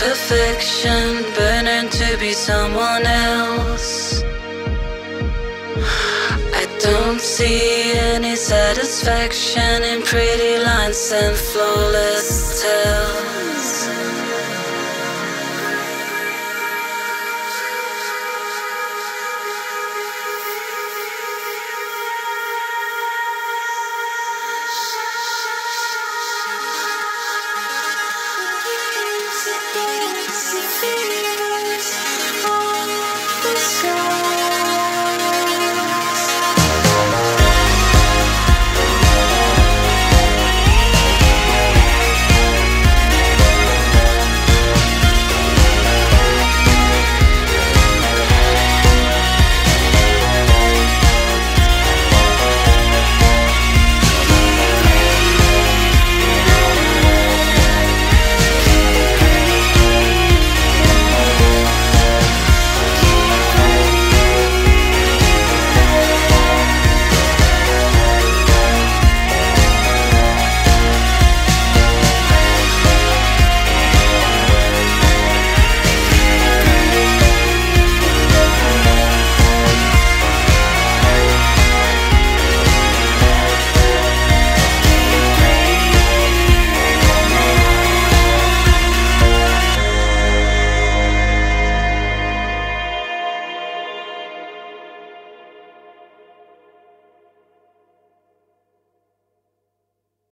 perfection, burning to be someone else. I don't see any satisfaction in pretty lines and flawless Yes,